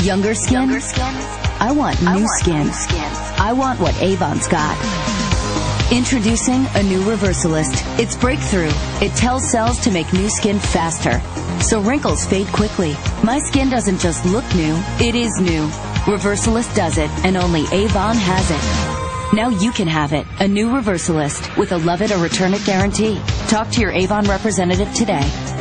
Younger skin? I want new skin. I want what Avon's got. Introducing Anew Reversalist. It's breakthrough. It tells cells to make new skin faster. So wrinkles fade quickly. My skin doesn't just look new, it is new. Reversalist does it, and only Avon has it. Now you can have it. Anew Reversalist with a love it or return it guarantee. Talk to your Avon representative today.